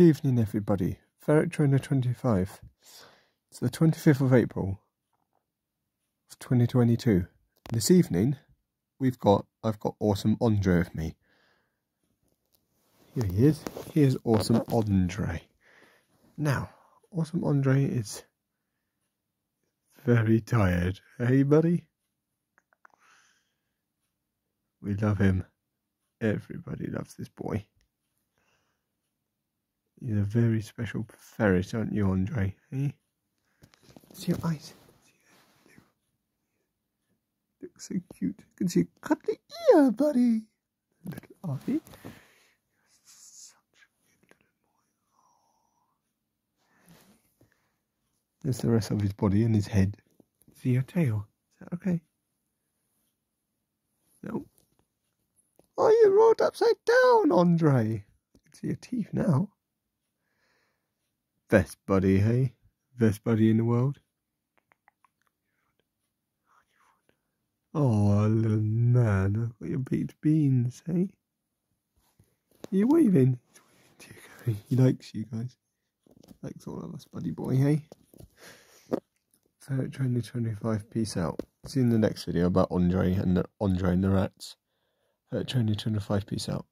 Evening, everybody. Ferret Trainer 25. It's the 25th of April of 2022. This evening, we've got, I've got Awesome Andre with me. Here he is. Here's Awesome Andre. Now, Awesome Andre is very tired. Hey, buddy? We love him. Everybody loves this boy. You're a very special ferret, aren't you, Andre? Eh? See your eyes. Look so cute. You can see a cuddly ear, buddy. Little Artie. Such a good little boy. There's the rest of his body and his head. See your tail. Is that okay? No. Oh, you rolled upside down, Andre. I can see your teeth now. Best buddy, hey? Best buddy in the world? Oh, little man, I've got your baked beans, hey? Are you waving? He likes you guys. Likes all of us, buddy boy, hey? Ferret Trainer 25, peace out. See you in the next video about Andre and the, Andre and the rats. Ferret Trainer 25, peace out.